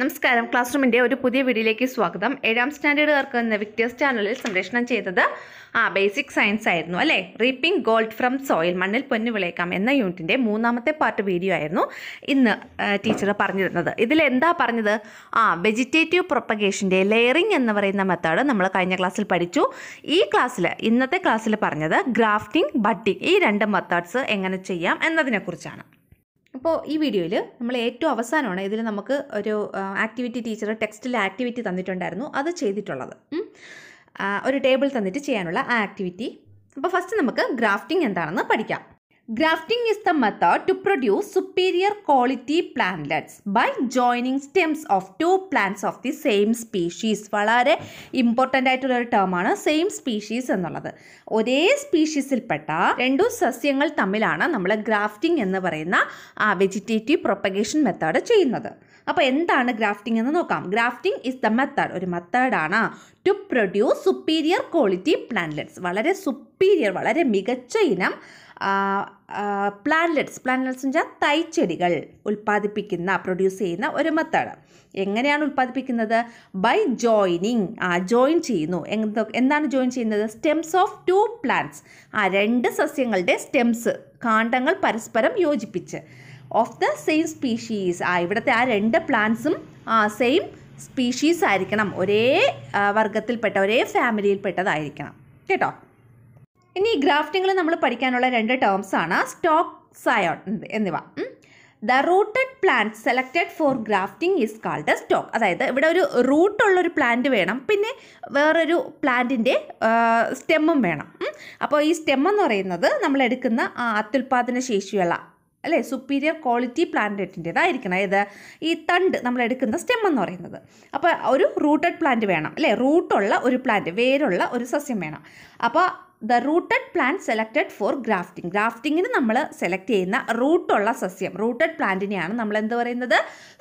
നമസ്കാരം. ക്ലാസ് റൂമിന്റെ ഒരു പുതിയ വീഡിയോയിലേക്ക് സ്വാഗതം. ഏഴാം സ്റ്റാൻഡേർഡുകാർക്ക് എന്ന വിക്ടേഴ്സ് ചാനലിൽ സംപ്രേഷണം ചെയ്തത് ആ ബേസിക് സയൻസ് ആയിരുന്നു അല്ലേ? റീപ്പിംഗ് ഗോൾഡ് ഫ്രം സോയിൽ മണ്ണിൽ പൊന്നു വിളയിക്കാം എന്ന യൂണിറ്റിന്റെ മൂന്നാമത്തെ പാർട്ട് വീഡിയോ ആയിരുന്നു ഇന്ന് ടീച്ചർ പറഞ്ഞു തരുന്നത് ഇതിൽ എന്താ പറഞ്ഞത്? ആ വെജിറ്റേറ്റീവ് പ്രൊപ്പഗേഷന്റെ ലെയറിംഗ് എന്ന് പറയുന്ന മെത്തേഡ് നമ്മൾ കഴിഞ്ഞ ക്ലാസ്സിൽ പഠിച്ചു. ഈ ക്ലാസ്സിൽ ഇന്നത്തെ ക്ലാസ്സിൽ പറഞ്ഞത് ഗ്രാഫ്റ്റിംഗ് ബട്ടിംഗ് ഈ രണ്ട് മെത്തേഡ്സ് എങ്ങനെ ചെയ്യാം എന്നതിനെക്കുറിച്ചാണ് അപ്പോൾ ഈ വീഡിയോയിൽ നമ്മൾ ഏറ്റവും അവസാനമാണ് ഇതിൽ നമുക്ക് ഒരു ആക്ടിവിറ്റി ടീച്ചർ ടെക്സ്റ്റിൽ ആക്ടിവിറ്റി തന്നിട്ടുണ്ടായിരുന്നു. അത് ചെയ്തിട്ടുള്ളത്. ഒരു ടേബിൾ തന്നിട്ട് ചെയ്യാനുള്ള ആ ആക്ടിവിറ്റി അപ്പോൾ ഫസ്റ്റ് നമുക്ക് ഗ്രാഫ്റ്റിംഗ് എന്താണെന്ന് പഠിക്കാം. Grafting is the method to produce superior quality plantlets by joining stems of two plants of the same species വളരെ ഇമ്പോർട്ടന്റ് ആയിട്ടുള്ള ഒരു ടേമാണ് സെയിം സ്പീഷീസ് എന്നുള്ളത്. ഒരേ സ്പീഷീസിൽപ്പെട്ട രണ്ടു സസ്യങ്ങൾ തമ്മിലാണ് നമ്മൾ ഗ്രാഫ്റ്റിംഗ് എന്ന് പറയുന്ന വെജിറ്റേറ്റീവ് പ്രൊപ്പഗേഷൻ മെത്തേഡ് ചെയ്യുന്നത്. അപ്പോൾ എന്താണ് ഗ്രാഫ്റ്റിംഗ് എന്ന് നോക്കാം. ഗ്രാഫ്റ്റിംഗ് ഇസ് ദ മെത്തേഡ് ഒരു മെത്തേഡാണ് to produce superior quality plantlets വളരെ സുപ്പീരിയർ വളരെ മികച്ച ഇനം പ്ലാന്റ്ലെറ്റ്സ് പ്ലാന്റ്ലെറ്റ്സ് എന്ന് വെച്ചാൽ തൈച്ചെടികൾ ഉൽപ്പാദിപ്പിക്കുന്ന പ്രൊഡ്യൂസ് ചെയ്യുന്ന ഒരു മെത്തേഡ് എങ്ങനെയാണ് ഉൽപ്പാദിപ്പിക്കുന്നത്? ബൈ ജോയിനിങ് ആ ജോയിൻ ചെയ്യുന്നു. എന്തോ എന്താണ് ജോയിൻ ചെയ്യുന്നത്? സ്റ്റെംസ് ഓഫ് ടു പ്ലാന്റ്സ് ആ രണ്ട് സസ്യങ്ങളുടെ സ്റ്റെംസ് കാണ്ടങ്ങൾ പരസ്പരം യോജിപ്പിച്ച്. ഓഫ് ദ സെയിം സ്പീഷീസ് ആ ഇവിടുത്തെ ആ രണ്ട് പ്ലാന്റ്സും ആ സെയിം സ്പീഷീസ് ആയിരിക്കണം. ഒരേ വർഗത്തിൽപ്പെട്ട ഒരേ ഫാമിലിയിൽപ്പെട്ടതായിരിക്കണം കേട്ടോ? ഇനി ഈ ഗ്രാഫ്റ്റിങ്ങിൽ നമ്മൾ പഠിക്കാനുള്ള രണ്ട് ടേംസ് ആണ് സ്റ്റോക്ക് സയോൺ എന്നിവ. The rooted plant selected for grafting is called stock അതായത് ഇവിടെ ഒരു റൂട്ടുള്ളൊരു പ്ലാന്റ് വേണം പിന്നെ വേറൊരു പ്ലാന്റിന്റെ സ്റ്റെമ്മും വേണം. അപ്പോൾ ഈ സ്റ്റെമ്മെന്ന് പറയുന്നത് നമ്മൾ എടുക്കുന്ന അത്യുൽപാദന ശേഷിയുള്ള അല്ലേ സുപ്പീരിയർ ക്വാളിറ്റി പ്ലാന്റേറ്റിന്റെതായിരിക്കണം അതായത് ഈ തണ്ട് നമ്മൾ എടുക്കുന്ന സ്റ്റെം എന്ന് പറയുന്നത്. അപ്പോൾ ഒരു റൂട്ടഡ് പ്ലാന്റ് വേണം അല്ലേ റൂട്ടുള്ള ഒരു പ്ലാന്റ് വേരുള്ള ഒരു സസ്യം വേണം. അപ്പോൾ the rooted plant selected for grafting. ഗ്രാഫ്റ്റിങ്ങിന് നമ്മൾ സെലക്ട് ചെയ്യുന്ന റൂട്ടുള്ള സസ്യം റൂട്ടഡ് പ്ലാന്റിനെയാണ് നമ്മൾ എന്ത് പറയുന്നത്?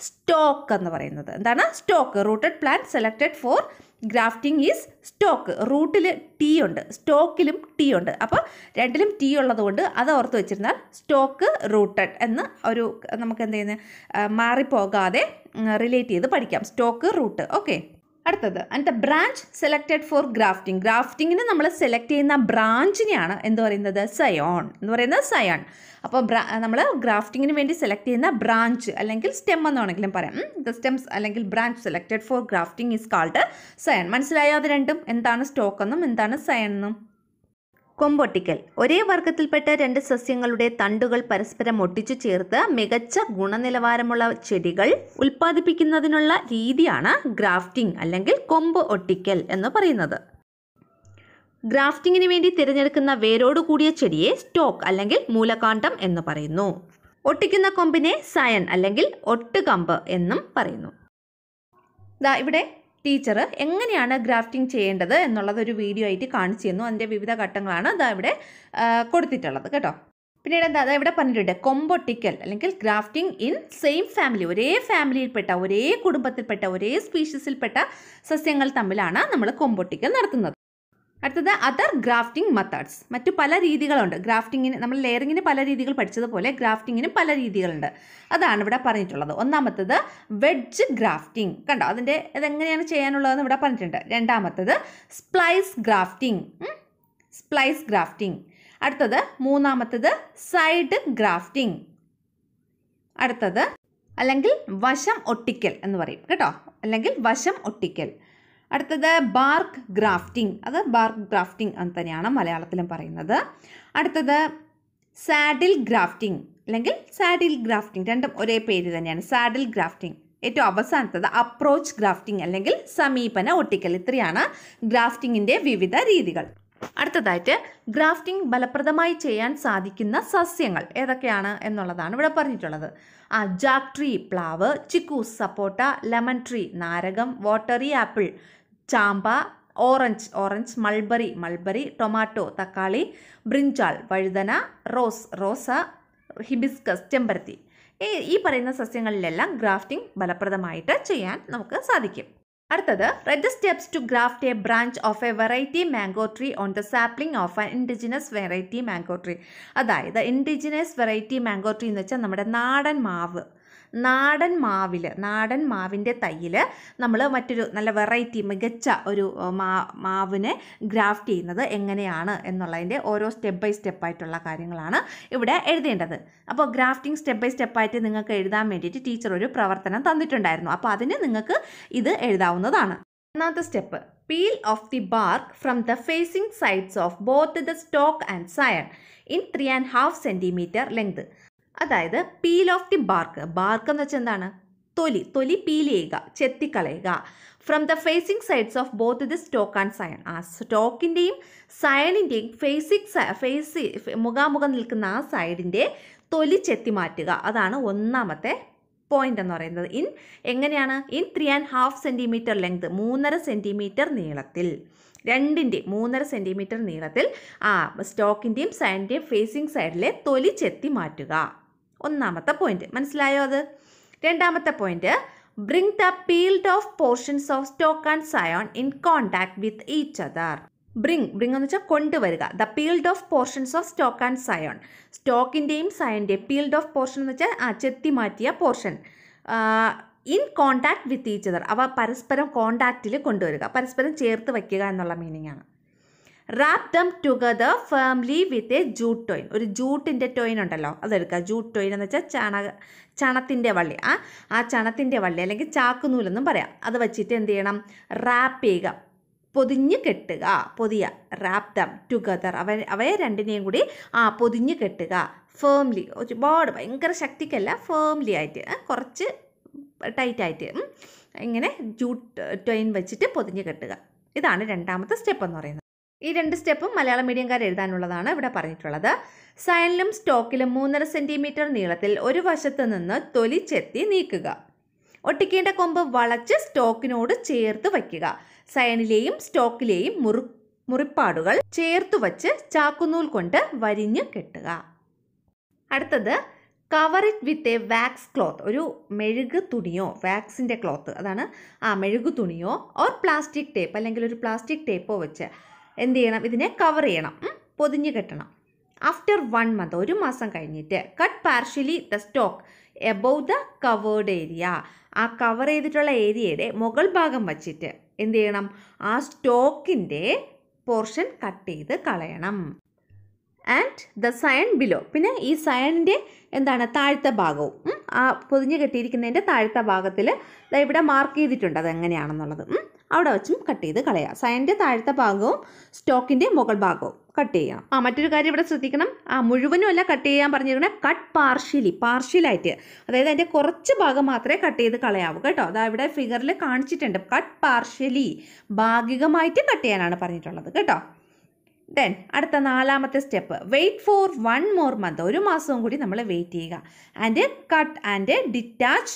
സ്റ്റോക്ക് എന്ന് പറയുന്നത്. എന്താണ്? Stock. Rooted plant selected for grafting is stock. റൂട്ടിൽ ടീ ഉണ്ട്. സ്റ്റോക്കിലും ടീ ഉണ്ട്. അപ്പോൾ രണ്ടിലും ടീ ഉള്ളതുകൊണ്ട് അത് ഓർത്ത് വെച്ചിരുന്നാൽ സ്റ്റോക്ക് റൂട്ടഡ് എന്ന് ഒരു നമുക്ക് എന്ത് ചെയ്യുന്നത് മാറിപ്പോകാതെ റിലേറ്റ് ചെയ്ത് പഠിക്കാം. Stock root. ഓക്കെ. അടുത്തത്. And branch selected for grafting ഗ്രാഫ്റ്റിങ്ങിന് നമ്മൾ സെലക്ട് ചെയ്യുന്ന ബ്രാഞ്ചിനെയാണ് എന്ത് പറയുന്നത്? സയോൺ എന്ന് പറയുന്നത് സയോൺ അപ്പോൾ നമ്മൾ ഗ്രാഫ്റ്റിങ്ങിന് വേണ്ടി സെലക്ട് ചെയ്യുന്ന ബ്രാഞ്ച് അല്ലെങ്കിൽ സ്റ്റെം എന്ന് വേണമെങ്കിലും പറയാം. ദ സ്റ്റെംസ് അല്ലെങ്കിൽ branch selected for grafting is called scion മനസ്സിലായോ അത് രണ്ടും? എന്താണ് സ്റ്റോക്ക് എന്നും എന്താണ് സയൺ എന്നും? കൊമ്പൊട്ടിക്കൽ. ഒരേ വർഗത്തിൽപ്പെട്ട രണ്ട് സസ്യങ്ങളുടെ തണ്ടുകൾ പരസ്പരം ഒട്ടിച്ചു ചേർത്ത് മികച്ച ഗുണനിലവാരമുള്ള ചെടികൾ ഉൽപ്പാദിപ്പിക്കുന്നതിനുള്ള രീതിയാണ് ഗ്രാഫ്റ്റിംഗ് അല്ലെങ്കിൽ കൊമ്പ് ഒട്ടിക്കൽ എന്ന് പറയുന്നത്. ഗ്രാഫ്റ്റിങ്ങിന് വേണ്ടി തിരഞ്ഞെടുക്കുന്ന വേരോട് കൂടിയ ചെടിയെ സ്റ്റോക്ക് അല്ലെങ്കിൽ മൂലകാന്ഡം എന്ന് പറയുന്നു. ഒട്ടിക്കുന്ന കൊമ്പിനെ സയൻ അല്ലെങ്കിൽ ഒട്ടുകമ്പ് എന്നും പറയുന്നു. ഇവിടെ ടീച്ചർ എങ്ങനെയാണ് ഗ്രാഫ്റ്റിംഗ് ചെയ്യേണ്ടത് എന്നുള്ളത് ഒരു വീഡിയോ ആയിട്ട് കാണിച്ചു തന്നു. അതിന്റെ വിവിധ ഘട്ടങ്ങളാണ് ദാ ഇവിടെ കൊടുത്തിട്ടുള്ളത് കേട്ടോ. പിന്നീട് എന്താ ദാ ഇവിടെ പറഞ്ഞിട്ടുണ്ട് കൊമ്പൊട്ടിക്കൽ അല്ലെങ്കിൽ ഗ്രാഫ്റ്റിംഗ് ഇൻ സെയിം ഫാമിലി. ഒരേ ഫാമിലിയിൽപ്പെട്ട ഒരേ കുടുംബത്തിൽപ്പെട്ട ഒരേ സ്പീഷീസിൽപ്പെട്ട സസ്യങ്ങൾ തമ്മിലാണ് നമ്മൾ കൊമ്പൊട്ടിക്കൽ നടത്തുന്നത്. അടുത്തത് അതർ ഗ്രാഫ്റ്റിംഗ് മെത്തേഡ്സ് മറ്റു പല രീതികളുണ്ട്. ഗ്രാഫ്റ്റിങ്ങിന് നമ്മൾ ലെയറിങ്ങിന് പല രീതികൾ പഠിച്ചതുപോലെ ഗ്രാഫ്റ്റിങ്ങിനും പല രീതികളുണ്ട്. അതാണ് ഇവിടെ പറഞ്ഞിട്ടുള്ളത്. ഒന്നാമത്തത് വെഡ്ജ് ഗ്രാഫ്റ്റിംഗ് കണ്ടോ? അതിന്റെ ഇതെങ്ങനെയാണ് ചെയ്യാനുള്ളതെന്ന് ഇവിടെ പറഞ്ഞിട്ടുണ്ട്. രണ്ടാമത്തത് സ്പ്ലൈസ് ഗ്രാഫ്റ്റിംഗ് സ്പ്ലൈസ് ഗ്രാഫ്റ്റിംഗ് അടുത്തത് മൂന്നാമത്തത് സൈഡ് ഗ്രാഫ്റ്റിംഗ് അടുത്തത് അല്ലെങ്കിൽ വശം ഒട്ടിക്കൽ എന്ന് പറയും. കേട്ടോ? അല്ലെങ്കിൽ വശം ഒട്ടിക്കൽ. അടുത്തത് ബാർക്ക് ഗ്രാഫ്റ്റിംഗ്. അത് ബാർക്ക് ഗ്രാഫ്റ്റിംഗ് എന്ന് തന്നെയാണ് മലയാളത്തിലും പറയുന്നത്. അടുത്തത് സാഡിൽ ഗ്രാഫ്റ്റിംഗ് അല്ലെങ്കിൽ സാഡിൽ ഗ്രാഫ്റ്റിംഗ്. രണ്ടും ഒരേ പേര് തന്നെയാണ്. Saddle grafting. ഏറ്റവും അവസാനത്തത് അപ്രോച്ച് ഗ്രാഫ്റ്റിംഗ് അല്ലെങ്കിൽ സമീപന ഒട്ടിക്കൽ. ഇത്രയാണ് ഗ്രാഫ്റ്റിങ്ങിന്റെ വിവിധ രീതികൾ. അടുത്തതായിട്ട് ഗ്രാഫ്റ്റിംഗ് ഫലപ്രദമായി ചെയ്യാൻ സാധിക്കുന്ന സസ്യങ്ങൾ ഏതൊക്കെയാണ് എന്നുള്ളതാണ് ഇവിടെ പറഞ്ഞിട്ടുള്ളത്. ആ ജാക്ക് ട്രീ പ്ലാവ് ചിക്കൂസ് സപ്പോട്ട ലെമൺ ട്രീ നാരകം വാട്ടറി ആപ്പിൾ ചാമ്പ orange orange mulberry mulberry tomato തക്കാളി ബ്രിഞ്ചാൾ വഴുതന റോസ് റോസ ഹിബിസ്കസ് ചെമ്പരത്തി. ഈ പറയുന്ന സസ്യങ്ങളിലെല്ലാം ഗ്രാഫ്റ്റിംഗ് ഫലപ്രദമായിട്ട് ചെയ്യാൻ നമുക്ക് സാധിക്കും. അടുത്തത് red steps to graft a branch of a variety mango tree on the sapling of a indigenous variety mango tree അതായത് ഇൻഡിജിനസ് വെറൈറ്റി മാംഗോ ട്രീ എന്ന് വെച്ചാൽ നമ്മുടെ നാടൻ മാവ്. നാടൻ മാവിൽ നാടൻ മാവിന്റെ തൈയിൽ നമ്മൾ മറ്റൊരു നല്ല വെറൈറ്റി മികച്ച ഒരു മാ മാവിനെ ഗ്രാഫ്റ്റ് ചെയ്യുന്നത് എങ്ങനെയാണ് എന്നുള്ളതിന്റെ ഓരോ സ്റ്റെപ്പ് ബൈ സ്റ്റെപ്പായിട്ടുള്ള കാര്യങ്ങളാണ് ഇവിടെ എഴുതേണ്ടത്. അപ്പോൾ ഗ്രാഫ്റ്റിംഗ് സ്റ്റെപ്പ് ബൈ സ്റ്റെപ്പായിട്ട് നിങ്ങൾക്ക് എഴുതാൻ വേണ്ടിയിട്ട് ടീച്ചർ ഒരു പ്രവർത്തനം തന്നിട്ടുണ്ടായിരുന്നു. അപ്പോൾ അതിന് നിങ്ങൾക്ക് ഇത് എഴുതാവുന്നതാണ്. ഒന്നാമത്തെ step peel off the bark from the facing sides of both the stock and scion in three and half centimetre length അതായത് peel off the bark bark എന്ന് വെച്ചാൽ എന്താണ്? തൊലി. തൊലി പീൽ ചെയ്യുക ചെത്തിക്കളയുക from the facing sides of both the stock and scion ആ സ്റ്റോക്കിന്റെയും സയണിന്റെയും phasic face മുഖാമുഖം നിൽക്കുന്ന ആ സൈഡിന്റെ തൊലി ചെത്തി മാറ്റുക. അതാണ് ഒന്നാമത്തെ പോയിന്റ് എന്ന് പറയുന്നത്. ഇൻ എങ്ങനെയാണ്? In three and half centimetre length മൂന്നര സെന്റിമീറ്റർ നീളത്തിൽ. രണ്ടിന്റെ മൂന്നര സെന്റിമീറ്റർ നീളത്തിൽ ആ സ്റ്റോക്കിന്റെയും സൈഡിന്റെയും ഫേസിംഗ് സൈഡിലെ തൊലി ചെത്തി മാറ്റുക. ഒന്നാമത്തെ പോയിന്റ് മനസ്സിലായോ അത്? രണ്ടാമത്തെ point bring the peeled off portions of stock and scion in contact with each other bring bring എന്ന് വെച്ചാൽ കൊണ്ടുവരിക. The peeled off portions of stock and scion സ്റ്റോക്കിന്റെയും സയന്റെയും പീൽഡ് ഓഫ് പോർഷൻ എന്ന് വെച്ചാൽ ആ ചെത്തി മാറ്റിയ portion in contact with each other അവ പരസ്പരം കോണ്ടാക്റ്റിൽ കൊണ്ടുവരിക. പരസ്പരം ചേർത്ത് വയ്ക്കുക എന്നുള്ള മീനിങ് ആണ്. Wrap them together firmly with a jute twine ഒരു ജൂട്ടിന്റെ ടോയിൻ ഉണ്ടല്ലോ അതെടുക്കുക. ജൂട്ട് ടോയിൻ എന്ന് വെച്ചാൽ ചണ ചണത്തിന്റെ വള്ളി. ആ ആ ചണത്തിന്റെ വള്ളി അല്ലെങ്കിൽ ചാക്കുനൂലെന്നും പറയാം. അത് വെച്ചിട്ട് എന്ത് ചെയ്യണം? റാപ്പ് ചെയ്യുക. പൊതിഞ്ഞ് കെട്ടുക. പൊതിയ. റാപ്പ് ദം ടുഗദർ അവ അവയെ രണ്ടിനെയും കൂടി ആ പൊതിഞ്ഞ് കെട്ടുക. ഫേംലി ഒരുപാട് ഭയങ്കര ശക്തിക്കല്ല ഫേംലി ആയിട്ട്. കുറച്ച് ടൈറ്റായിട്ട്. ഇങ്ങനെ ജൂട്ട് ടൊയിൻ വെച്ചിട്ട് പൊതിഞ്ഞ് കെട്ടുക. ഇതാണ് രണ്ടാമത്തെ സ്റ്റെപ്പ് എന്ന് പറയുന്നത്. ഈ രണ്ട് സ്റ്റെപ്പും മലയാളം മീഡിയംകാർ എഴുതാനുള്ളതാണ് ഇവിടെ പറഞ്ഞിട്ടുള്ളത്. സയനിലും സ്റ്റോക്കിലും മൂന്നര സെന്റിമീറ്റർ നീളത്തിൽ ഒരു വശത്ത് നിന്ന് തൊലി ചെത്തി നീക്കുക. ഒട്ടിക്കേണ്ട കൊമ്പ് വളച്ച് സ്റ്റോക്കിനോട് ചേർത്ത് വയ്ക്കുക. സയനിലെയും സ്റ്റോക്കിലെയും മുറു മുറിപ്പാടുകൾ ചേർത്ത് വച്ച് ചാക്കുനൂൽ കൊണ്ട് വരിഞ്ഞ് കെട്ടുക. അടുത്തത് cover it with a wax cloth ഒരു മെഴുക് തുണിയോ വാക്സിന്റെ ക്ലോത്ത് അതാണ് ആ മെഴുകു തുണിയോ ഓർ പ്ലാസ്റ്റിക് ടേപ്പ് അല്ലെങ്കിൽ ഒരു പ്ലാസ്റ്റിക് ടേപ്പോ വെച്ച് എന്ത് ചെയ്യണം? ഇതിനെ കവർ ചെയ്യണം. പൊതിഞ്ഞ് കെട്ടണം. ആഫ്റ്റർ വൺ മന്ത് ഒരു മാസം കഴിഞ്ഞിട്ട് cut partially the stock above the covered area ആ കവർ ചെയ്തിട്ടുള്ള ഏരിയയുടെ മുകൾ ഭാഗം വച്ചിട്ട് എന്ത് ചെയ്യണം? ആ സ്റ്റോക്കിന്റെ പോർഷൻ കട്ട് ചെയ്ത് കളയണം. ആൻഡ് ദ സയൺ ബിലോ പിന്നെ ഈ സയണിന്റെ എന്താണ്? താഴത്തെ ഭാഗവും. ആ പൊതിഞ്ഞ് കെട്ടിയിരിക്കുന്നതിന്റെ താഴത്തെ ഭാഗത്തിൽ ഇവിടെ മാർക്ക് ചെയ്തിട്ടുണ്ട്. അത് എങ്ങനെയാണെന്നുള്ളത്. അവിടെ വെച്ചും കട്ട് ചെയ്ത് കളയുക സയന്റെ താഴത്തെ ഭാഗവും സ്റ്റോക്കിന്റെ മുകൾ ഭാഗവും കട്ട് ചെയ്യുക ആ മറ്റൊരു കാര്യം ഇവിടെ ശ്രദ്ധിക്കണം. ആ മുഴുവനും അല്ല കട്ട് ചെയ്യാൻ പറഞ്ഞിരിക്കുന്നത് കട്ട് പാർഷ്യലി പാർഷ്യലായിട്ട് അതായത് അതിന്റെ കുറച്ച് ഭാഗം മാത്രമേ കട്ട് ചെയ്ത് കളയാവൂ കേട്ടോ. അതാ ഇവിടെ ഫിഗറിൽ കാണിച്ചിട്ടുണ്ട്. കട്ട് പാർഷ്യലി ഭാഗികമായിട്ട് കട്ട് ചെയ്യാനാണ് പറഞ്ഞിട്ടുള്ളത് കേട്ടോ. ദെൻ അടുത്ത നാലാമത്തെ step wait for one more month ഒരു മാസവും കൂടി നമ്മൾ വെയിറ്റ് ചെയ്യുക. And cut and detach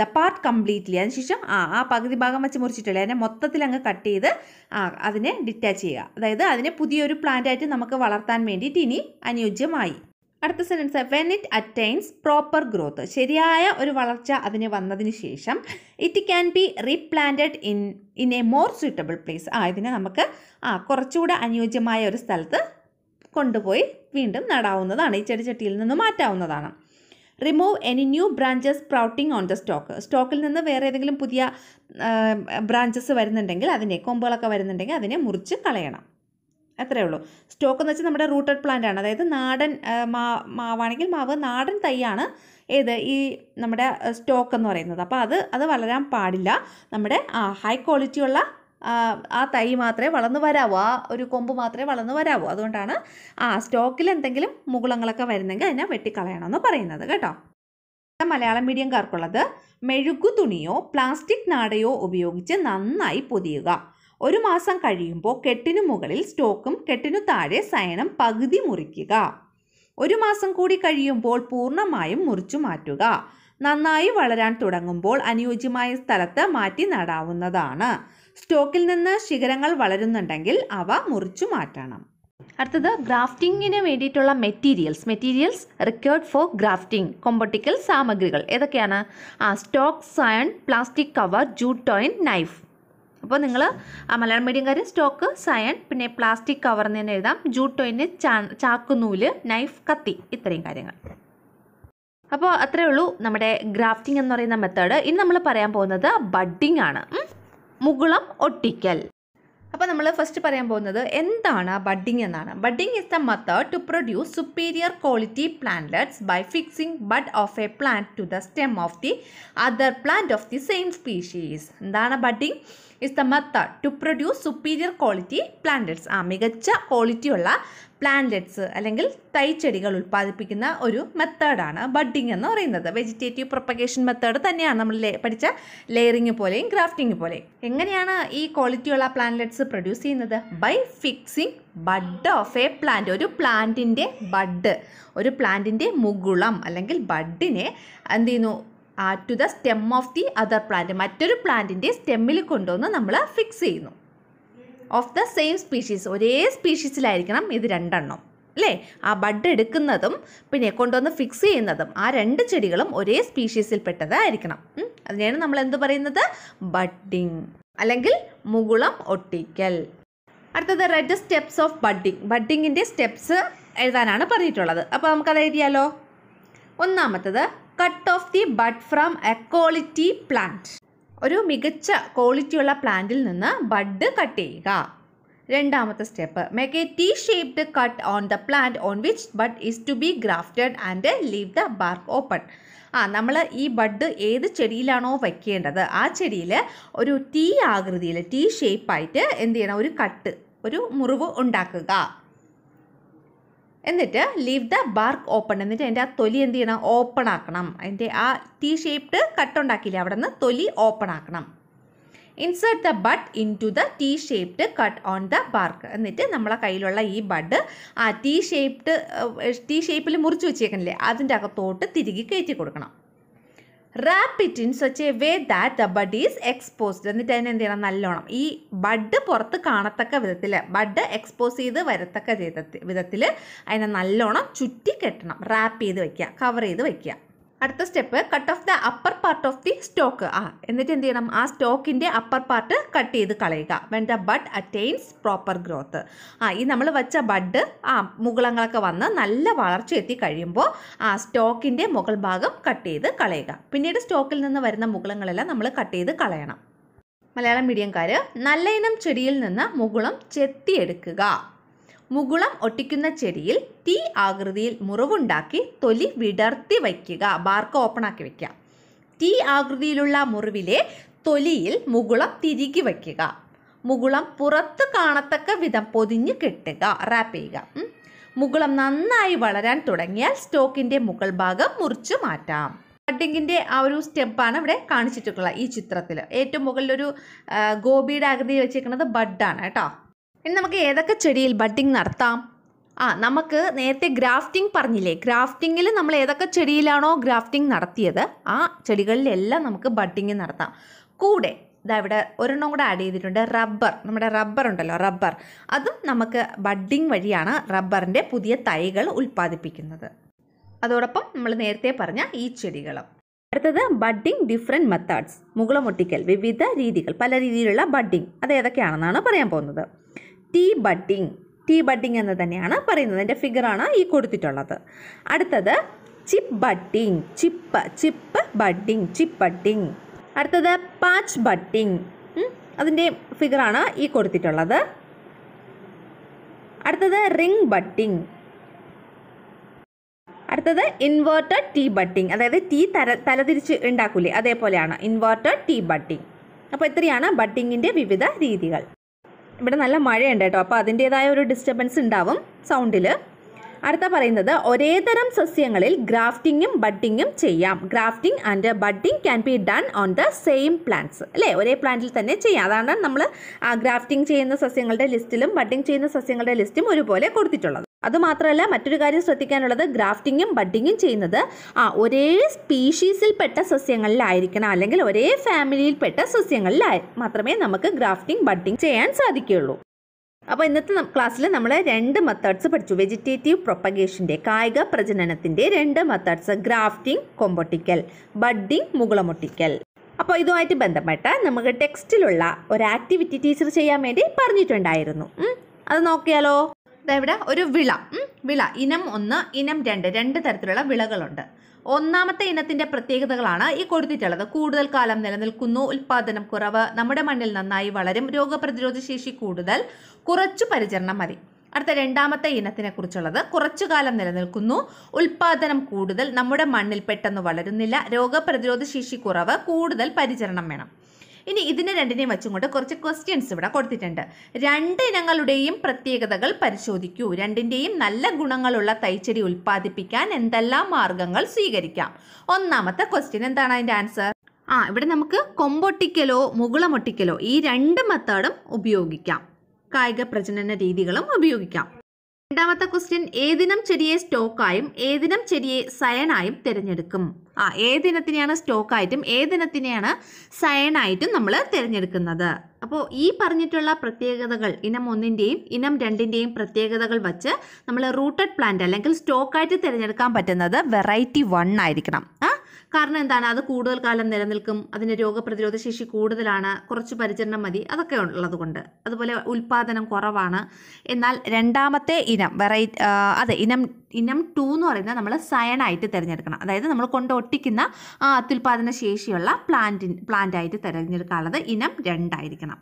the part completely അതിനുശേഷം ആ ആ പകുതി ഭാഗം വെച്ച് മുറിച്ചിട്ടില്ല? അതിനെ മൊത്തത്തിൽ അങ്ങ് കട്ട് ചെയ്ത് ആ അതിനെ ഡിറ്റാച്ച് ചെയ്യുക. അതായത് അതിനെ പുതിയൊരു പ്ലാന്റായിട്ട് നമുക്ക് വളർത്താൻ വേണ്ടിയിട്ട് ഇനി അനുയോജ്യമായി. അടുത്ത sentence when it attains proper growth ശരിയായ ഒരു വളർച്ച അതിന് വന്നതിന് ശേഷം it can be replanted in in a more suitable place ആ ഇതിനെ നമുക്ക് ആ കുറച്ചുകൂടെ അനുയോജ്യമായ ഒരു സ്ഥലത്ത് കൊണ്ടുപോയി വീണ്ടും നടാവുന്നതാണ്. ഈ ചെടിച്ചട്ടിയിൽ നിന്ന് മാറ്റാവുന്നതാണ്. Remove any new branches sprouting on the stock സ്റ്റോക്കിൽ നിന്ന് വേറെ ഏതെങ്കിലും പുതിയ ബ്രാഞ്ചസ് വരുന്നുണ്ടെങ്കിൽ അതിനെ കൊമ്പുകളൊക്കെ വരുന്നുണ്ടെങ്കിൽ അതിനെ മുറിച്ച് കളയണം. അത്രയേ ഉള്ളൂ. സ്റ്റോക്ക് എന്ന് വെച്ചാൽ നമ്മുടെ റൂട്ടഡ് പ്ലാന്റ് ആണ്. അതായത് നാടൻ മാ മാവാണെങ്കിൽ മാവ് നാടൻ തൈയാണ് ഏത് ഈ നമ്മുടെ സ്റ്റോക്ക് എന്ന് പറയുന്നത്. അപ്പോൾ അത് അത് വളരാൻ പാടില്ല. നമ്മുടെ ഹൈ ക്വാളിറ്റിയുള്ള ആ തൈ മാത്രമേ വളർന്നു വരാവൂ. ആ ഒരു കൊമ്പ് മാത്രമേ വളർന്നു വരാവൂ. അതുകൊണ്ടാണ് ആ സ്റ്റോക്കിൽ എന്തെങ്കിലും മുകുളങ്ങളൊക്കെ വരുന്നെങ്കിൽ അതിനെ വെട്ടിക്കളയണമെന്ന് പറയുന്നത് കേട്ടോ. മലയാളം മീഡിയംകാർക്കുള്ളത് മെഴുകു തുണിയോ പ്ലാസ്റ്റിക് നാടയോ ഉപയോഗിച്ച് നന്നായി പൊതിയുക. ഒരു മാസം കഴിയുമ്പോൾ കെട്ടിനു മുകളിൽ സ്റ്റോക്കും കെട്ടിനു താഴെ സയനം പകുതി മുറിക്കുക. ഒരു മാസം കൂടി കഴിയുമ്പോൾ പൂർണമായും മുറിച്ചു മാറ്റുക. നന്നായി വളരാൻ തുടങ്ങുമ്പോൾ അനുയോജ്യമായ സ്ഥലത്ത് മാറ്റി നടാവുന്നതാണ്. സ്റ്റോക്കിൽ നിന്ന് ശിഖരങ്ങൾ വളരുന്നുണ്ടെങ്കിൽ അവ മുറിച്ചു മാറ്റണം. അടുത്തത് ഗ്രാഫ്റ്റിങ്ങിന് വേണ്ടിയിട്ടുള്ള materials. Materials required for grafting കൊമ്പട്ടിക്കൽ സാമഗ്രികൾ. ഏതൊക്കെയാണ്? ആ stock scion plastic cover jute twine knife. അപ്പോൾ നിങ്ങൾ ആ മലയാളം മീഡിയംകാർ സ്റ്റോക്ക് സയൺ പിന്നെ പ്ലാസ്റ്റിക് കവർ എന്ന് തന്നെ എഴുതാം. ജൂട്ട് ടോയിന് ചാ ചാക്കുനൂൽ നൈഫ് കത്തി. ഇത്രയും കാര്യങ്ങൾ. അപ്പോൾ അത്രയേ ഉള്ളൂ നമ്മുടെ ഗ്രാഫ്റ്റിംഗ് എന്ന് പറയുന്ന മെത്തേഡ് ഇനി നമ്മൾ പറയാൻ പോകുന്നത് ബഡ്ഡിംഗ് ആണ്. മുകുളം ഒട്ടിക്കൽ. അപ്പോൾ നമ്മൾ ഫസ്റ്റ് പറയാൻ പോകുന്നത് എന്താണ് ബഡ്ഡിംഗ് എന്നാണ്. Budding is the method to produce superior quality plantlets by fixing bud of a plant to the stem of the other plant of the same species എന്താണ് budding is the method to produce superior quality plantlets ആ മികച്ച ക്വാളിറ്റിയുള്ള plantlets അല്ലെങ്കിൽ തൈച്ചെടികൾ ഉൽപ്പാദിപ്പിക്കുന്ന ഒരു മെത്തേഡാണ് budding എന്ന് പറയുന്നത്. വെജിറ്റേറ്റീവ് പ്രൊപ്പഗേഷൻ മെത്തേഡ് തന്നെയാണ് നമ്മൾ പഠിച്ച ലെയറിങ് പോലെയും ഗ്രാഫ്റ്റിംഗ് പോലെയും. എങ്ങനെയാണ് ഈ ക്വാളിറ്റിയുള്ള പ്ലാന്റ്ലെറ്റ്സ് പ്രൊഡ്യൂസ് ചെയ്യുന്നത്? By fixing bud of a plant ഒരു പ്ലാന്റിന്റെ ബഡ് ഒരു പ്ലാന്റിന്റെ മുകുളം അല്ലെങ്കിൽ ബഡിനെ എന്ത് ചെയ്യുന്നു? To the stem of the other plant മറ്റൊരു പ്ലാന്റിന്റെ സ്റ്റെമ്മിൽ കൊണ്ടുവന്ന് നമ്മൾ ഫിക്സ് ചെയ്യുന്നു. ഓഫ് ദ സെയിം സ്പീഷീസ് ഒരേ സ്പീഷീസിലായിരിക്കണം ഇത് രണ്ടെണ്ണം. അല്ലേ? ആ ബഡ് എടുക്കുന്നതും പിന്നെ കൊണ്ടുവന്ന് ഫിക്സ് ചെയ്യുന്നതും ആ രണ്ട് ചെടികളും ഒരേ സ്പീഷീസിൽപ്പെട്ടതായിരിക്കണം പെട്ടതായിരിക്കണം അതിനെയാണ് നമ്മൾ എന്ത് പറയുന്നത്? ബഡിങ് അല്ലെങ്കിൽ മുകുളം ഒട്ടിക്കൽ. അടുത്തത് റെഡ് സ്റ്റെപ്സ് ഓഫ് ബഡിങ് ബഡിങ്ങിന്റെ സ്റ്റെപ്സ് എഴുതാനാണ് പറഞ്ഞിട്ടുള്ളത്. അപ്പോൾ നമുക്കത് എഴുതിയാലോ? ഒന്നാമത്തത് cut off the bud from a quality plant ഒരു മികച്ച ക്വാളിറ്റിയുള്ള പ്ലാന്റിൽ നിന്ന് ബഡ് കട്ട് ചെയ്യുക. രണ്ടാമത്തെ step make a T shaped cut on the plant on which bud is to be grafted and leave the bark open ആ നമ്മൾ ഈ ബഡ് ഏത് ചെടിയിലാണോ വയ്ക്കേണ്ടത് ആ ചെടിയിൽ ഒരു ടീ ആകൃതിയിൽ ടീ ഷേപ്പായിട്ട് എന്ത് ചെയ്യണം ഒരു കട്ട് ഒരു മുറിവ് ഉണ്ടാക്കുക. എന്നിട്ട് ലീവ് ദ ബാർക്ക് ഓപ്പൺ എന്നിട്ട് അതിന്റെ ആ തൊലി എന്ത് ചെയ്യണം? ഓപ്പൺ ആക്കണം. അതിന്റെ ആ ടീ ഷേപ്ഡ് കട്ട് ഉണ്ടാക്കിയില്ലേ? അവിടെ നിന്ന് തൊലി ഓപ്പൺ ആക്കണം. Insert the bud into the T shaped cut on the bark എന്നിട്ട് നമ്മളെ കയ്യിലുള്ള ഈ ബഡ് ആ ടീ ഷേപ്ഡ് ടീ ഷേപ്പിൽ മുറിച്ച് വെച്ചേക്കണില്ലേ? അതിന്റെ അകത്തോട്ട് തിരികെ കയറ്റി കൊടുക്കണം. Wrap it in such a way that the bud is exposed എന്നിട്ട് അതിനെ എന്ത് ചെയ്യണം? നല്ലോണം. ഈ ബഡ് പുറത്ത് കാണത്തക്ക വിധത്തിൽ ബഡ് എക്സ്പോസ് ചെയ്ത് വരത്തക്ക വിധത്തിൽ അതിനെ നല്ലോണം ചുറ്റി കെട്ടണം റാപ്പ് ചെയ്ത് വയ്ക്കുക കവർ ചെയ്ത് വെക്കുക. അടുത്ത step cut off the upper part of the stock. ആ എന്നിട്ട് എന്ത് ചെയ്യണം? ആ സ്റ്റോക്കിന്റെ അപ്പർ പാർട്ട് കട്ട് ചെയ്ത് കളയുക. When the bud attains proper growth ആ ഈ നമ്മൾ വെച്ച ബഡ് ആ മുകളങ്ങളൊക്കെ വന്ന് നല്ല വളർച്ച എത്തി കഴിയുമ്പോൾ ആ സ്റ്റോക്കിന്റെ മുകൾ ഭാഗം കട്ട് ചെയ്ത് കളയുക. പിന്നീട് സ്റ്റോക്കിൽ നിന്ന് വരുന്ന മുകളങ്ങളെല്ലാം നമ്മൾ കട്ട് ചെയ്ത് കളയണം. മലയാളം മീഡിയംകാർ നല്ല ഇനം ചെടിയിൽ നിന്ന് മുകുളം ചെത്തിയെടുക്കുക. മുകുളം ഒട്ടിക്കുന്ന ചെടിയിൽ തീ ആകൃതിയിൽ മുറിവുണ്ടാക്കി തൊലി വിടർത്തി വയ്ക്കുക. ബാർക്ക് ഓപ്പൺ ആക്കി വയ്ക്കുക തീ ആകൃതിയിലുള്ള മുറിവിലെ തൊലിയിൽ മുകുളം തിരികെ വയ്ക്കുക. മുകുളം പുറത്ത് കാണത്തക്ക വിധം പൊതിഞ്ഞ് കെട്ടുക. റാപ്പ് ചെയ്യുക. മുകുളം നന്നായി വളരാൻ തുടങ്ങിയാൽ സ്റ്റോക്കിന്റെ മുകൾ ഭാഗം മുറിച്ചു മാറ്റാം. കട്ടിങ്ങിന്റെ ആ ഒരു സ്റ്റെപ്പാണ് ഇവിടെ കാണിച്ചിട്ടുള്ളത് ഈ ചിത്രത്തിൽ ഏറ്റവും മുകളിലൊരു ഗോപിയുടെ ആകൃതിയിൽ വെച്ചേക്കുന്നത് ബഡാണ് കേട്ടോ. ഇനി നമുക്ക് ഏതൊക്കെ ചെടിയിൽ ബഡ്ഡിങ് നടത്താം? ആ നമുക്ക് നേരത്തെ ഗ്രാഫ്റ്റിംഗ് പറഞ്ഞില്ലേ? ഗ്രാഫ്റ്റിങ്ങിൽ നമ്മൾ ഏതൊക്കെ ചെടിയിലാണോ ഗ്രാഫ്റ്റിംഗ് നടത്തിയത് ആ ചെടികളിലെല്ലാം നമുക്ക് ബഡ്ഡിങ് നടത്താം. കൂടെ ഇതാ ഇവിടെ ഒരെണ്ണം കൂടെ ആഡ് ചെയ്തിട്ടുണ്ട് റബ്ബർ നമ്മുടെ റബ്ബർ ഉണ്ടല്ലോ റബ്ബർ അതും നമുക്ക് ബഡ്ഡിംഗ് വഴിയാണ് റബ്ബറിന്റെ പുതിയ തൈകൾ ഉൽപ്പാദിപ്പിക്കുന്നത്. അതോടൊപ്പം നമ്മൾ നേരത്തെ പറഞ്ഞ ഈ ചെടികളും. അടുത്തത് ബഡ്ഡിംഗ് ഡിഫറെന്റ് മെത്തേഡ്സ് മുകുളമൊട്ടിക്കൽ വിവിധ രീതികൾ പല രീതിയിലുള്ള ബഡ്ഡിംഗ് അത് ഏതൊക്കെയാണെന്നാണ് പറയാൻ പോകുന്നത്. ടീ ബഡ്ഡിങ് ടീ ബഡ്ഡിങ് എന്ന് തന്നെയാണ് പറയുന്നത്. എന്റെ ഫിഗറാണ് ഈ കൊടുത്തിട്ടുള്ളത്. അടുത്തത് chip budding chip chip budding chip budding അടുത്തത് പാച്ച് ബഡ്ഡിങ് അതിന്റെ ഫിഗറാണ് ഈ കൊടുത്തിട്ടുള്ളത്. അടുത്തത് റിംഗ് ബഡ്ഡിങ് അടുത്തത് ഇൻവേർട്ടഡ് ടീ ബട്ടിങ് അതായത് ടീ തര തലതിരിച്ച് ഉണ്ടാക്കൂലേ അതേപോലെയാണ് ഇൻവേർട്ടഡ് ടീ ബട്ടിങ് അപ്പോൾ ഇത്രയാണ് ബട്ടിങ്ങിന്റെ വിവിധ രീതികൾ. ഇവിടെ നല്ല മഴയുണ്ട് കേട്ടോ. അപ്പോൾ അതിന്റെതായ ഒരു ഡിസ്റ്റർബൻസ് ഉണ്ടാവും സൗണ്ടിൽ അടുത്ത പറയുന്നത് ഒരേ തരം സസ്യങ്ങളിൽ ഗ്രാഫ്റ്റിങ്ങും ബഡ്ഡിങ്ങും ചെയ്യാം. Grafting and budding can be done on the same plants അല്ലേ? ഒരേ പ്ലാന്റിൽ തന്നെ ചെയ്യാം. അതാണ് നമ്മൾ ഗ്രാഫ്റ്റിംഗ് ചെയ്യുന്ന സസ്യങ്ങളുടെ ലിസ്റ്റിലും ബഡ്ഡിംഗ് ചെയ്യുന്ന സസ്യങ്ങളുടെ ലിസ്റ്റും ഒരുപോലെ കൊടുത്തിട്ടുള്ളത്. അതുമാത്രമല്ല മറ്റൊരു കാര്യം ശ്രദ്ധിക്കാനുള്ളത് ഗ്രാഫ്റ്റിങ്ങും ബഡ്ഡിങ്ങും ചെയ്യുന്നത് ആ ഒരേ സ്പീഷീസിൽപ്പെട്ട സസ്യങ്ങളിലായിരിക്കണം അല്ലെങ്കിൽ ഒരേ ഫാമിലിയിൽപ്പെട്ട സസ്യങ്ങളിലായി മാത്രമേ നമുക്ക് ഗ്രാഫ്റ്റിംഗ് ബഡ്ഡിംഗ് ചെയ്യാൻ സാധിക്കുകയുള്ളൂ. അപ്പോൾ ഇന്നത്തെ ക്ലാസ്സിൽ നമ്മൾ രണ്ട് മെത്തേഡ്സ് പഠിച്ചു. വെജിറ്റേറ്റീവ് പ്രൊപ്പഗേഷന്റെ കായിക പ്രജനനത്തിന്റെ രണ്ട് മെത്തേഡ്സ് ഗ്രാഫ്റ്റിംഗ് കൊമ്പൊട്ടിക്കൽ ബഡ്ഡിംഗ് മുകളമൊട്ടിക്കൽ. അപ്പോൾ ഇതുമായിട്ട് ബന്ധപ്പെട്ട് നമുക്ക് ടെക്സ്റ്റിലുള്ള ഒരു ആക്ടിവിറ്റി ടീച്ചർ ചെയ്യാൻ വേണ്ടി പറഞ്ഞിട്ടുണ്ടായിരുന്നു. അത് നോക്കിയാലോ? ഇവിടെ ഒരു വിള. വിള. ഇനം ഒന്ന് ഇനം രണ്ട്. രണ്ട് തരത്തിലുള്ള വിളകളുണ്ട്. ഒന്നാമത്തെ ഇനത്തിന്റെ പ്രത്യേകതകളാണ് ഈ കൊടുത്തിട്ടുള്ളത്. കൂടുതൽ കാലം നിലനിൽക്കുന്നു ഉൽപാദനം കുറവ് നമ്മുടെ മണ്ണിൽ നന്നായി വളരും രോഗപ്രതിരോധ ശേഷി കൂടുതൽ കുറച്ചു പരിചരണം മതി. അടുത്ത രണ്ടാമത്തെ ഇനത്തിനെ കുറിച്ചുള്ളത് കുറച്ചു കാലം നിലനിൽക്കുന്നു ഉൽപാദനം കൂടുതൽ നമ്മുടെ മണ്ണിൽ പെട്ടെന്ന് വളരുന്നില്ല രോഗപ്രതിരോധ ശേഷി കുറവ് കൂടുതൽ പരിചരണം വേണം. ഇനി ഇതിനെ രണ്ടിനെയും വെച്ചുകൊണ്ട് കുറച്ച് ക്വസ്റ്റ്യൻസ് ഇവിടെ കൊടുത്തിട്ടുണ്ട്. രണ്ട് ഇനങ്ങളുടെയും പ്രത്യേകതകൾ പരിശോധിക്കൂ. രണ്ടിന്റെയും നല്ല ഗുണങ്ങളുള്ള തൈച്ചെടി ഉൽപ്പാദിപ്പിക്കാൻ എന്തെല്ലാം മാർഗങ്ങൾ സ്വീകരിക്കാം? ഒന്നാമത്തെ ക്വസ്റ്റ്യൻ എന്താണ് അതിന്റെ ആൻസർ ആ ഇവിടെ നമുക്ക് കൊമ്പൊട്ടിക്കലോ മുകുളമൊട്ടിക്കലോ ഈ രണ്ട് മെത്തേഡും ഉപയോഗിക്കാം. കായിക പ്രജനന രീതികളും ഉപയോഗിക്കാം. രണ്ടാമത്തെ ക്വസ്റ്റ്യൻ ഏതിനം ചെടിയെ സ്റ്റോക്കായും ഏതിനം ചെടിയെ സയനായും തിരഞ്ഞെടുക്കും? ആ ഏതിനത്തിനെയാണ് സ്റ്റോക്കായിട്ടും ഏതിനത്തിനെയാണ് സയനായിട്ടും നമ്മൾ തിരഞ്ഞെടുക്കുന്നത്. അപ്പോൾ ഈ പറഞ്ഞിട്ടുള്ള പ്രത്യേകതകൾ ഇനം ഒന്നിന്റെയും ഇനം രണ്ടിന്റെയും പ്രത്യേകതകൾ വച്ച് നമ്മൾ റൂട്ടഡ് പ്ലാന്റ് അല്ലെങ്കിൽ സ്റ്റോക്കായിട്ട് തിരഞ്ഞെടുക്കാൻ പറ്റുന്നത് വെറൈറ്റി വൺ ആയിരിക്കണം. ആ കാരണം എന്താണ്? അത് കൂടുതൽ കാലം നിലനിൽക്കും അതിന് രോഗപ്രതിരോധ ശേഷി കൂടുതലാണ് കുറച്ച് പരിചരണം മതി അതൊക്കെ ഉള്ളത് കൊണ്ട് അതുപോലെ ഉൽപാദനം കുറവാണ്. എന്നാൽ രണ്ടാമത്തെ ഇനം വെറൈ അതെ ഇനം ഇനം ടു എന്ന് പറയുന്നത് നമ്മൾ സയണായിട്ട് തിരഞ്ഞെടുക്കണം. അതായത് നമ്മൾ കൊണ്ട് ഒട്ടിക്കുന്ന ആ അത്യുൽപാദന ശേഷിയുള്ള പ്ലാന്റ് പ്ലാന്റായിട്ട് തിരഞ്ഞെടുക്കാനുള്ളത് ഇനം രണ്ടായിരിക്കണം.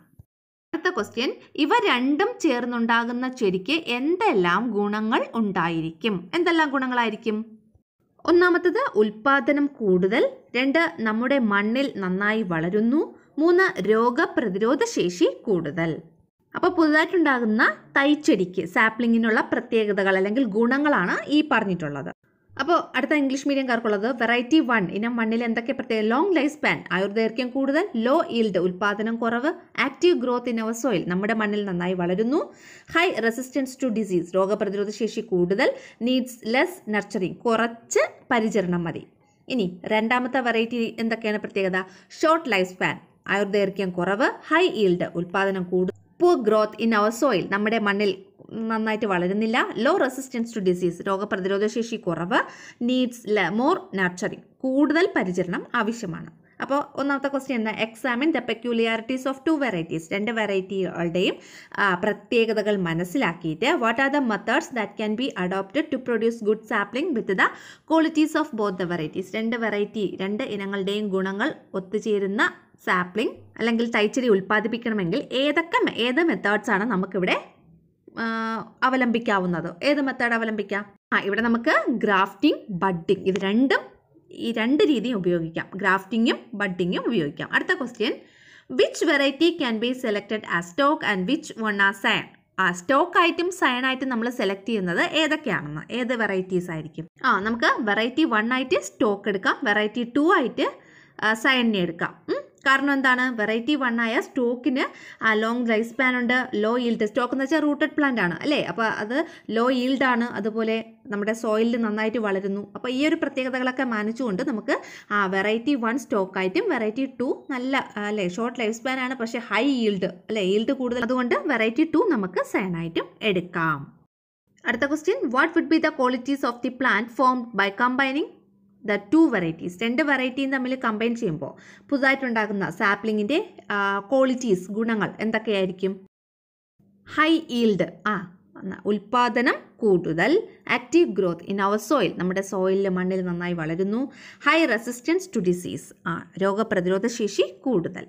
അടുത്ത ക്വസ്റ്റ്യൻ ഇവ രണ്ടും ചേർന്നുണ്ടാകുന്ന ചെടിക്ക് എന്തെല്ലാം ഗുണങ്ങൾ ഉണ്ടായിരിക്കും? എന്തെല്ലാം ഗുണങ്ങളായിരിക്കും? ഒന്നാമത്തത് ഉൽപാദനം കൂടുതൽ രണ്ട് നമ്മുടെ മണ്ണിൽ നന്നായി വളരുന്നു മൂന്ന് രോഗപ്രതിരോധ ശേഷി കൂടുതൽ. അപ്പോൾ പുതുതായിട്ടുണ്ടാകുന്ന തൈച്ചെടിക്ക് സാപ്ലിങ്ങിനുള്ള പ്രത്യേകതകൾ അല്ലെങ്കിൽ ഗുണങ്ങളാണ് ഈ പറഞ്ഞിട്ടുള്ളത്. അപ്പോൾ അടുത്ത ഇംഗ്ലീഷ് മീഡിയംകാർക്കുള്ളത് വെറൈറ്റി വൺ ഇനം മണ്ണിൽ എന്തൊക്കെ പ്രത്യേക ലോങ് ലൈഫ് സ്പാൻ ആയുർദൈർഘ്യം കൂടുതൽ ലോ ഈൽഡ് ഉൽപാദനം കുറവ് active growth in our soil നമ്മുടെ മണ്ണിൽ നന്നായി വളരുന്നു. ഹൈ റെസിസ്റ്റൻസ് ടു ഡിസീസ് രോഗപ്രതിരോധ ശേഷി കൂടുതൽ നീഡ്സ് ലെസ് നർച്ചറിങ് കുറച്ച് പരിചരണം മതി. ഇനി രണ്ടാമത്തെ വെറൈറ്റി എന്തൊക്കെയാണ് പ്രത്യേകത? ഷോർട്ട് ലൈഫ് സ്പാൻ ആയുർദൈർഘ്യം കുറവ് ഹൈ ഈൽഡ് ഉൽപാദനം കൂടുതൽ poor growth in our soil നമ്മുടെ മണ്ണിൽ നന്നായിട്ട് വളരുന്നില്ല. ലോ റെസിസ്റ്റൻസ് ടു ഡിസീസ് രോഗപ്രതിരോധ ശേഷി കുറവ് നീഡ്സ് മോർ നർച്ചറിങ് കൂടുതൽ പരിചരണം ആവശ്യമാണ്. അപ്പോൾ ഒന്നാമത്തെ ക്വസ്റ്റ്യൻ എന്താ? Examine the peculiarities of two varieties രണ്ട് വെറൈറ്റികളുടെയും പ്രത്യേകതകൾ മനസ്സിലാക്കിയിട്ട് what are the methods that can be adopted to produce good sapling with the qualities of both the varieties രണ്ട് വെറൈറ്റി രണ്ട് ഇനങ്ങളുടെയും ഗുണങ്ങൾ ഒത്തുചേരുന്ന സാപ്ലിംഗ് അല്ലെങ്കിൽ തൈച്ചെടി ഉൽപ്പാദിപ്പിക്കണമെങ്കിൽ ഏതൊക്കെ ഏത് മെത്തേഡ്സാണ് നമുക്കിവിടെ അവലംബിക്കാവുന്നത്. ഏത് മെത്തേഡ് അവലംബിക്കാം? ആ ഇവിടെ നമുക്ക് ഗ്രാഫ്റ്റിംഗ് ബഡ്ഡിംഗ് ഇത് രണ്ടും ഈ രണ്ട് രീതിയും ഉപയോഗിക്കാം. ഗ്രാഫ്റ്റിങ്ങും ബഡ്ഡിങ്ങും ഉപയോഗിക്കാം. അടുത്ത question which variety can be selected as stock and which one ആ സയൺ ആ സ്റ്റോക്ക് ആയിട്ടും സയൺ ആയിട്ടും നമ്മൾ സെലക്ട് ചെയ്യുന്നത് ഏതൊക്കെയാണെന്ന്? ഏത് വെറൈറ്റീസ് ആയിരിക്കും? ആ നമുക്ക് വെറൈറ്റി വൺ ആയിട്ട് സ്റ്റോക്ക് എടുക്കാം. വെറൈറ്റി ടു ആയിട്ട് സയണിനെ എടുക്കാം. കാരണം എന്താണ്? വെറൈറ്റി വൺ ആയ സ്റ്റോക്കിന് ലോങ് ലൈഫ് സ്പാൻ ഉണ്ട്. ലോ ഈൽഡ് സ്റ്റോക്ക് എന്ന് വെച്ചാൽ റൂട്ടഡ് പ്ലാന്റ് ആണ് അല്ലേ? അപ്പോൾ അത് ലോ ഈൽഡ് ആണ്. അതുപോലെ നമ്മുടെ സോയിലിൽ നന്നായിട്ട് വളരുന്നു. അപ്പോൾ ഈ ഒരു പ്രത്യേകതകളൊക്കെ മാനിച്ചുകൊണ്ട് നമുക്ക് ആ വെറൈറ്റി വൺ സ്റ്റോക്കായിട്ടും വെറൈറ്റി ടു നല്ല അല്ലേ ഷോർട്ട് ലൈഫ് സ്പാൻ ആണ് പക്ഷേ ഹൈ ഈൽഡ് അല്ലേ ഈൽഡ് കൂടുതൽ. അതുകൊണ്ട് വെറൈറ്റി ടു നമുക്ക് സയനായിട്ടും എടുക്കാം. അടുത്ത question what would be the qualities of the plant form by combining the two varieties. രണ്ട് വെറൈറ്റിയും തമ്മിൽ കമ്പൈൻ ചെയ്യുമ്പോൾ പുതുതായിട്ടുണ്ടാകുന്ന സാപ്ലിങ്ങിന്റെ ക്വാളിറ്റീസ് ഗുണങ്ങൾ എന്തൊക്കെയായിരിക്കും? ഹൈ ഈൽഡ് ആ ഉൽപാദനം കൂടുതൽ active growth in our soil നമ്മുടെ സോയിലിൽ മണ്ണിൽ നന്നായി വളരുന്നു. ഹൈ റെസിസ്റ്റൻസ് ടു ഡിസീസ് ആ രോഗപ്രതിരോധ ശേഷി കൂടുതൽ.